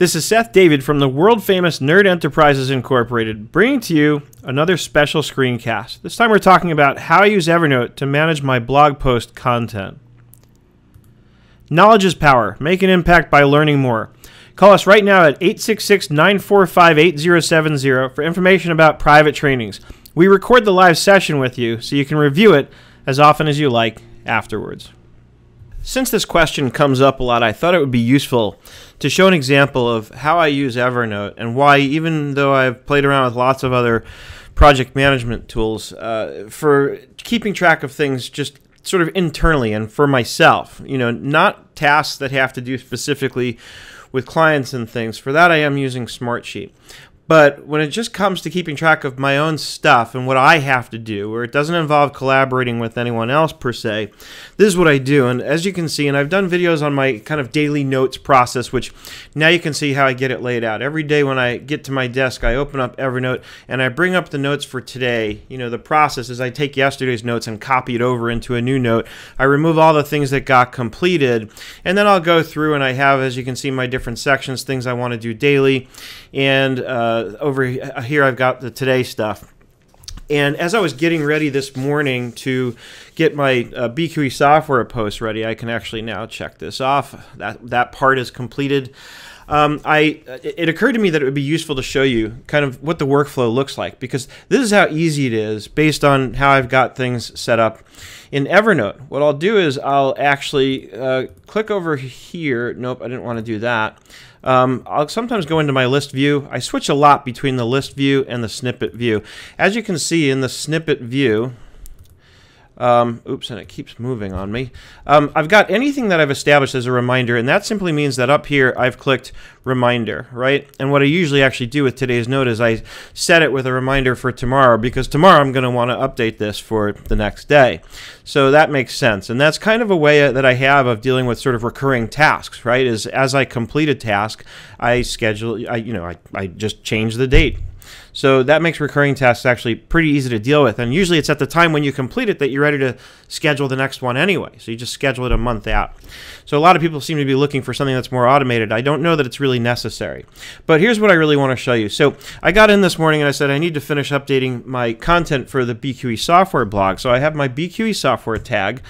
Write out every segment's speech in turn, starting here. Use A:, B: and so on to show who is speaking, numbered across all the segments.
A: This is Seth David from the world famous Nerd Enterprises Incorporated, bringing to you another special screencast. This time we're talking about how I use Evernote to manage my blog post content. Knowledge is power. Make an impact by learning more. Call us right now at 866 945 8070 for information about private trainings. We record the live session with you so you can review it as often as you like afterwards. Since this question comes up a lot, I thought it would be useful to show an example of how I use Evernote and why, even though I've played around with lots of other project management tools, uh, for keeping track of things just sort of internally and for myself, you know, not tasks that have to do specifically with clients and things. For that, I am using Smartsheet. But when it just comes to keeping track of my own stuff and what I have to do, where it doesn't involve collaborating with anyone else per se, this is what I do. And as you can see, and I've done videos on my kind of daily notes process, which now you can see how I get it laid out. Every day when I get to my desk, I open up Evernote and I bring up the notes for today. You know, the process is I take yesterday's notes and copy it over into a new note. I remove all the things that got completed, and then I'll go through and I have, as you can see, my different sections, things I want to do daily, and uh, uh, over here I've got the today stuff. And as I was getting ready this morning to get my uh, BQE software post ready, I can actually now check this off. That that part is completed. Um, I it occurred to me that it would be useful to show you kind of what the workflow looks like because this is how easy it is based on how I've got things set up in Evernote. What I'll do is I'll actually uh, click over here. Nope, I didn't want to do that. Um, I'll sometimes go into my list view. I switch a lot between the list view and the snippet view. As you can see in the snippet view, um, oops, and it keeps moving on me. Um, I've got anything that I've established as a reminder, and that simply means that up here I've clicked reminder, right? And what I usually actually do with today's note is I set it with a reminder for tomorrow because tomorrow I'm going to want to update this for the next day. So that makes sense. And that's kind of a way that I have of dealing with sort of recurring tasks, right? Is as I complete a task, I schedule, I, you know, I, I just change the date so that makes recurring tasks actually pretty easy to deal with. And usually it's at the time when you complete it that you're ready to schedule the next one anyway. So you just schedule it a month out. So a lot of people seem to be looking for something that's more automated. I don't know that it's really necessary. But here's what I really want to show you. So I got in this morning and I said I need to finish updating my content for the BQE software blog. So I have my BQE software tag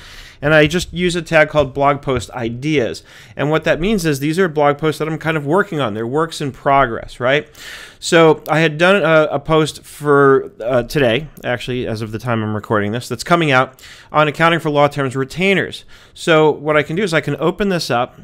A: and I just use a tag called blog post ideas. And what that means is these are blog posts that I'm kind of working on. They're works in progress, right? So I had done a, a post for uh, today, actually, as of the time I'm recording this, that's coming out on accounting for law terms retainers. So what I can do is I can open this up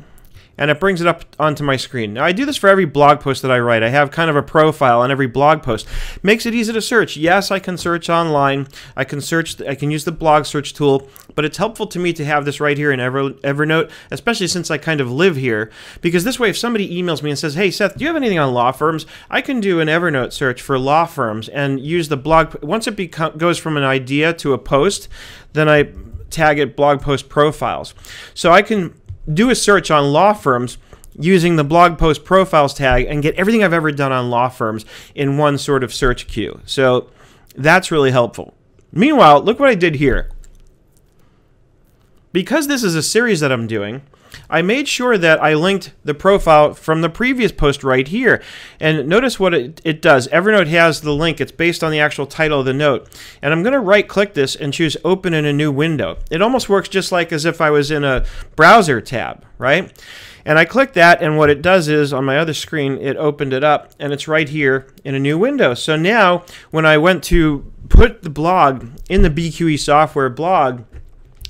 A: and it brings it up onto my screen. Now, I do this for every blog post that I write. I have kind of a profile on every blog post. Makes it easy to search. Yes, I can search online. I can search. I can use the blog search tool, but it's helpful to me to have this right here in Ever, Evernote, especially since I kind of live here, because this way, if somebody emails me and says, "Hey, Seth, do you have anything on law firms?" I can do an Evernote search for law firms and use the blog. Once it becomes goes from an idea to a post, then I tag it blog post profiles. So I can do a search on law firms using the blog post profiles tag and get everything I've ever done on law firms in one sort of search queue. So that's really helpful. Meanwhile, look what I did here. Because this is a series that I'm doing, I made sure that I linked the profile from the previous post right here. And notice what it, it does. Evernote has the link. It's based on the actual title of the note. And I'm going to right click this and choose open in a new window. It almost works just like as if I was in a browser tab, right? And I click that, and what it does is on my other screen, it opened it up, and it's right here in a new window. So now, when I went to put the blog in the BQE software blog,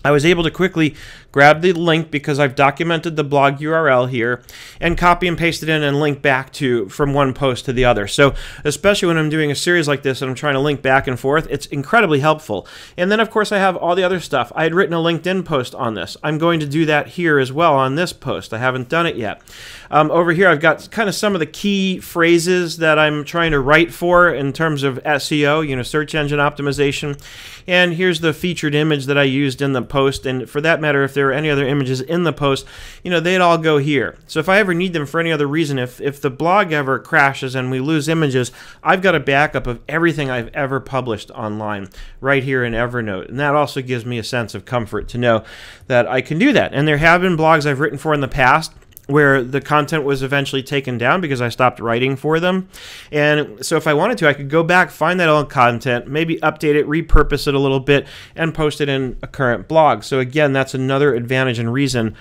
A: I was able to quickly grab the link because I've documented the blog URL here and copy and paste it in and link back to from one post to the other. So especially when I'm doing a series like this and I'm trying to link back and forth, it's incredibly helpful. And then of course I have all the other stuff. I had written a LinkedIn post on this. I'm going to do that here as well on this post. I haven't done it yet. Um, over here I've got kind of some of the key phrases that I'm trying to write for in terms of SEO, you know, search engine optimization. And here's the featured image that I used in the post. Post, and for that matter, if there there any other images in the post, you know, they'd all go here. So if I ever need them for any other reason, if, if the blog ever crashes and we lose images, I've got a backup of everything I've ever published online right here in Evernote. And that also gives me a sense of comfort to know that I can do that. And there have been blogs I've written for in the past where the content was eventually taken down because I stopped writing for them. And so if I wanted to, I could go back, find that old content, maybe update it, repurpose it a little bit, and post it in a current blog. So again, that's another advantage and reason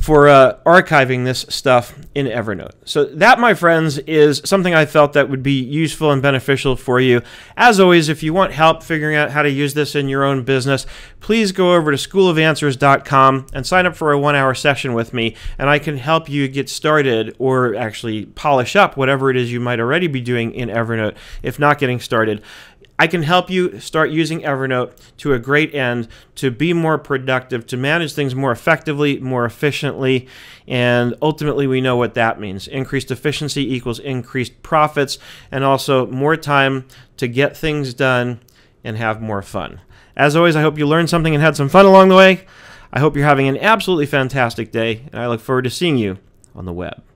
A: for uh, archiving this stuff in Evernote. So that, my friends, is something I felt that would be useful and beneficial for you. As always, if you want help figuring out how to use this in your own business, please go over to schoolofanswers.com and sign up for a one-hour session with me, and I can help you get started or actually polish up whatever it is you might already be doing in Evernote if not getting started. I can help you start using Evernote to a great end to be more productive, to manage things more effectively, more efficiently, and ultimately we know what that means. Increased efficiency equals increased profits and also more time to get things done and have more fun. As always, I hope you learned something and had some fun along the way. I hope you're having an absolutely fantastic day, and I look forward to seeing you on the web.